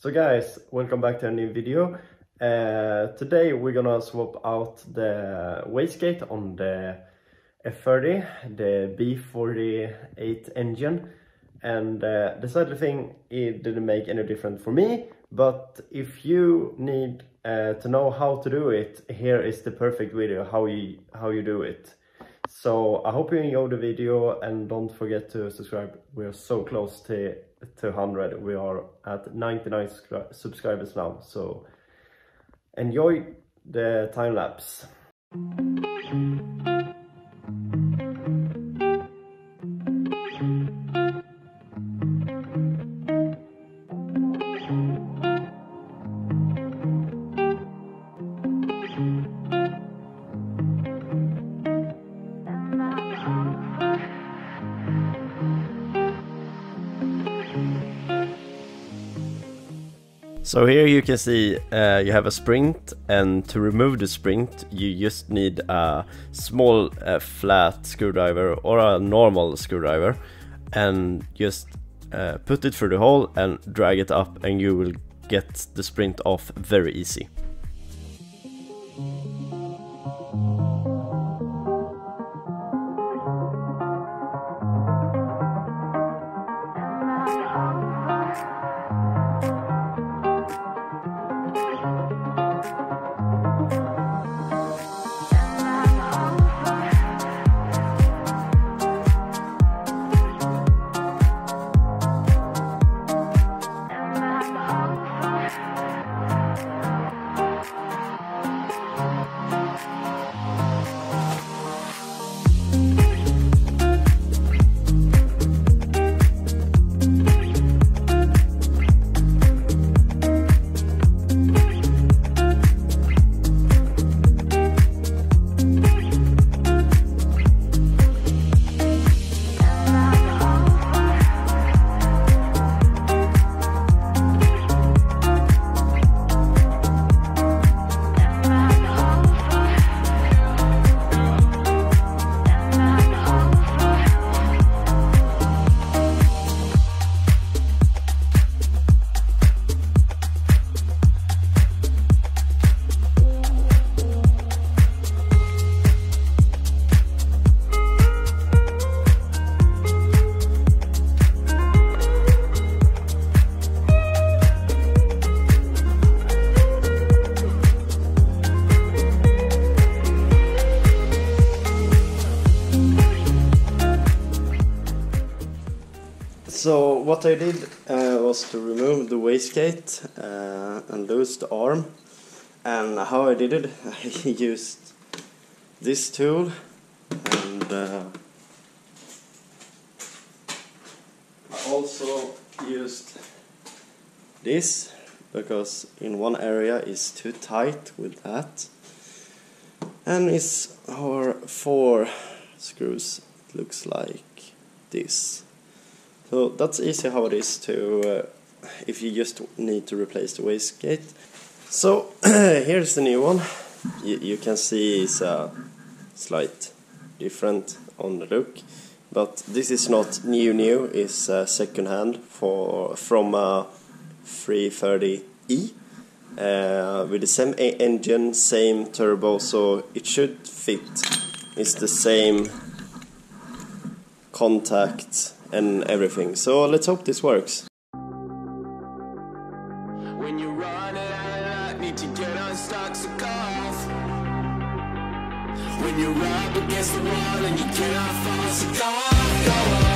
So guys, welcome back to a new video. Uh, today we're gonna swap out the wastegate on the F30, the B48 engine. And uh, the sadly thing, it didn't make any difference for me. But if you need uh, to know how to do it, here is the perfect video how you how you do it. So I hope you enjoyed the video and don't forget to subscribe. We are so close to, to 100. We are at 99 subscribers now. So enjoy the time lapse. So here you can see uh, you have a sprint and to remove the sprint you just need a small uh, flat screwdriver or a normal screwdriver and just uh, put it through the hole and drag it up and you will get the sprint off very easy. So what I did uh, was to remove the wastegate uh, and loose the arm. And how I did it I used this tool and uh, I also used this because in one area is too tight with that. And it's our four screws it looks like this so that's easy how it is to, uh, if you just need to replace the wastegate. So here's the new one. You, you can see it's a slight different on the look, but this is not new new. It's uh, second hand for from a 330e uh, with the same engine, same turbo, so it should fit. It's the same contact and everything. So let's hope this works. When you run out need to get. When you're up against the wall and you cannot fall, so go go.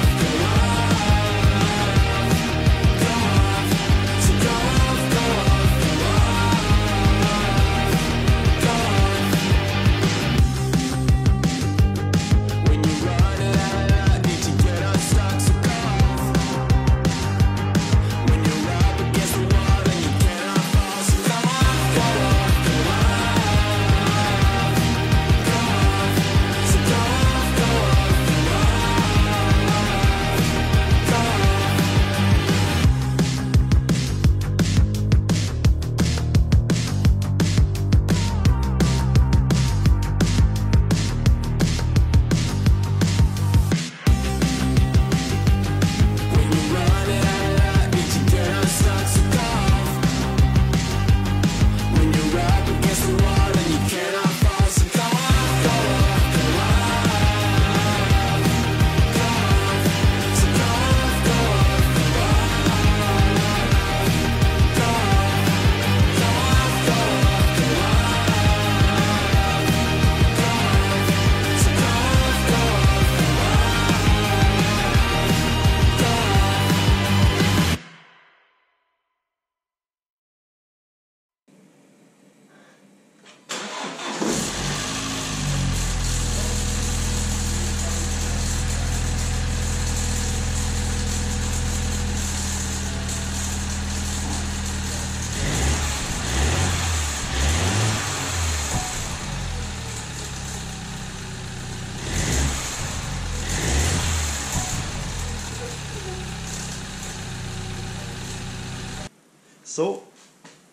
So,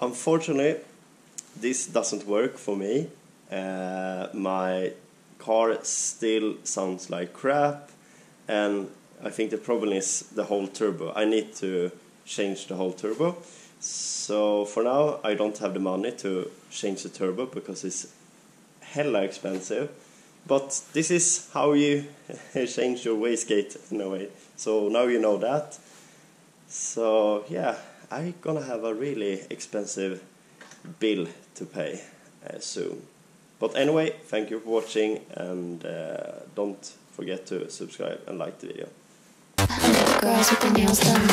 unfortunately, this doesn't work for me. Uh, my car still sounds like crap, and I think the problem is the whole turbo. I need to change the whole turbo. So for now, I don't have the money to change the turbo because it's hella expensive. But this is how you change your wastegate in a way. So now you know that. So yeah, I'm gonna have a really expensive bill to pay uh, soon. But anyway, thank you for watching and uh, don't forget to subscribe and like the video. Girls with their nails done.